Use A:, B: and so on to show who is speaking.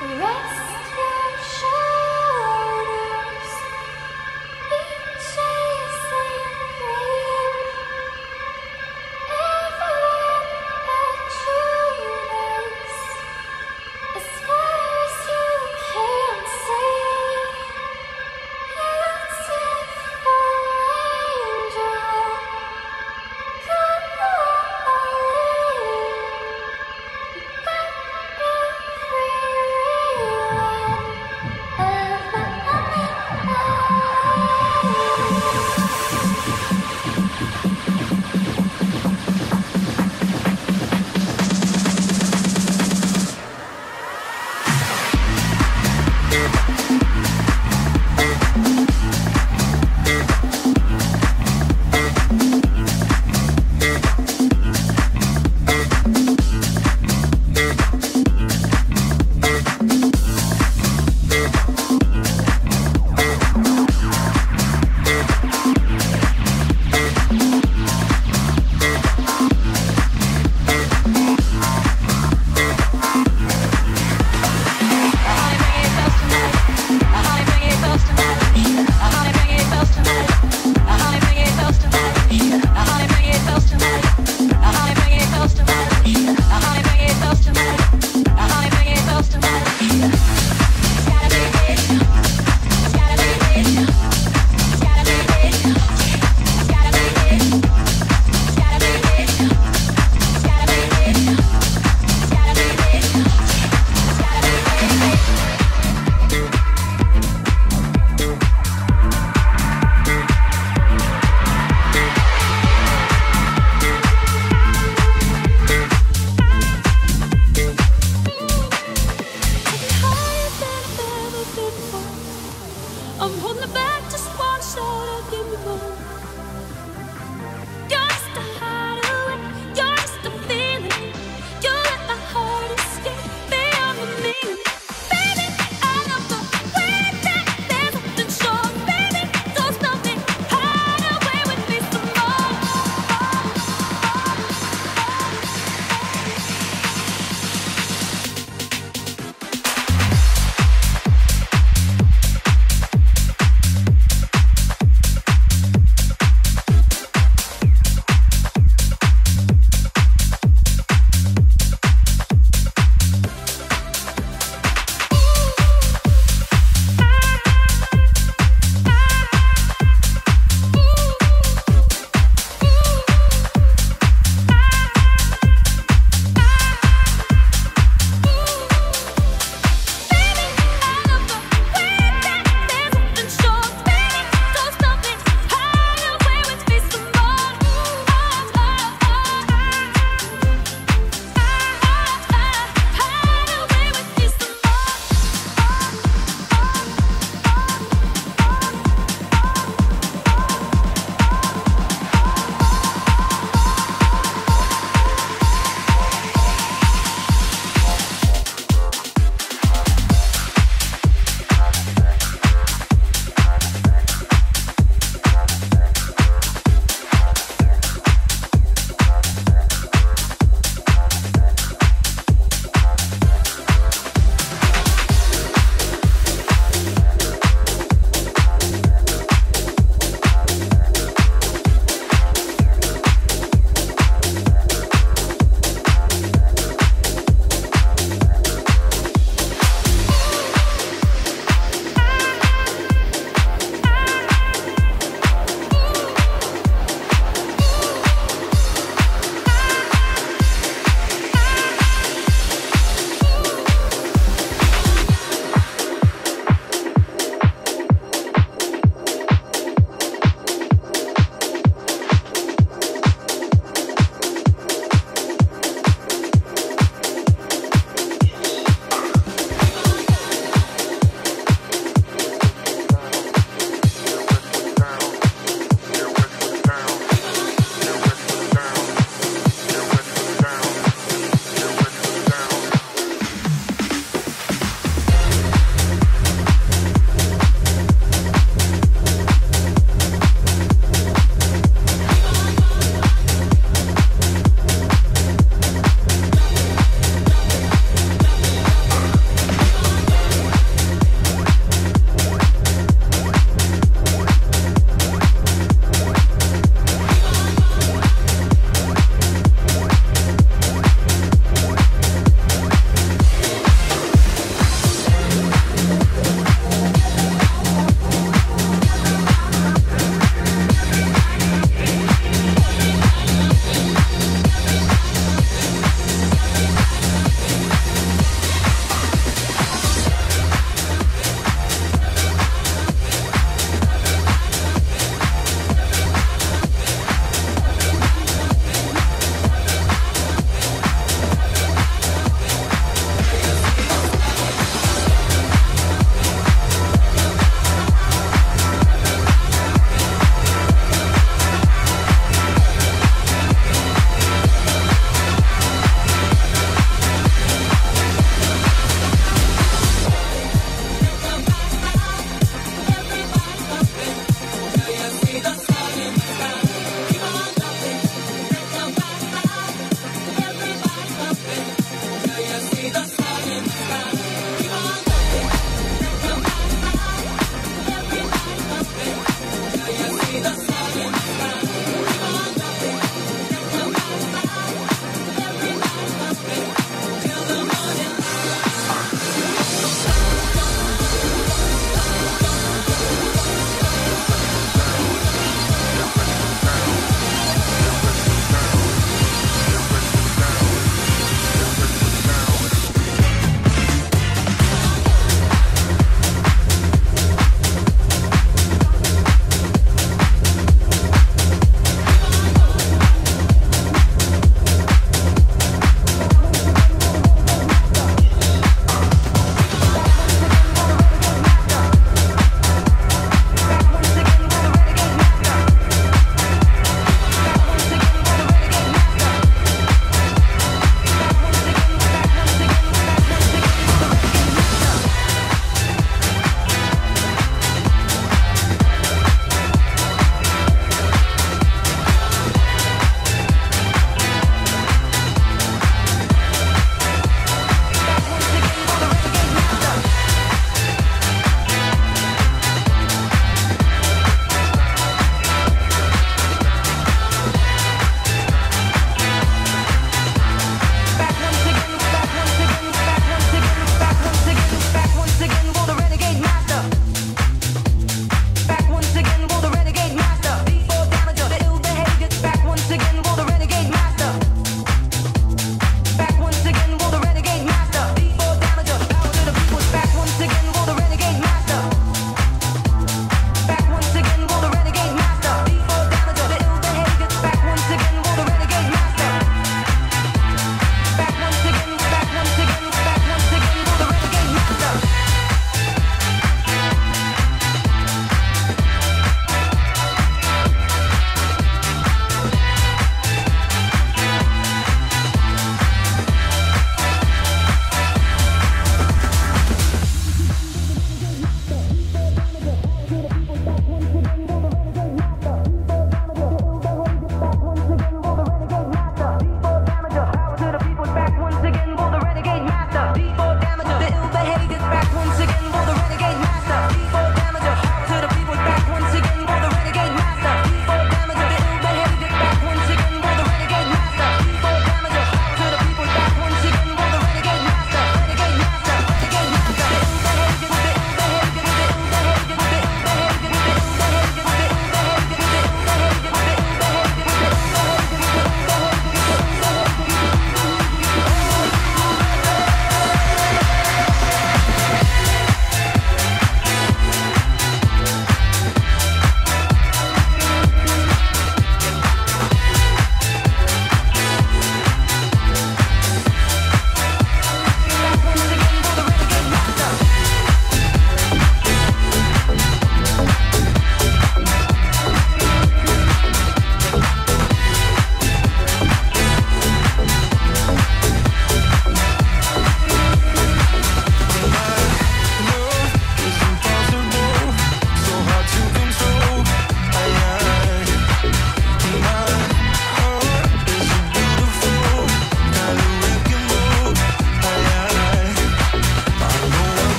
A: Rest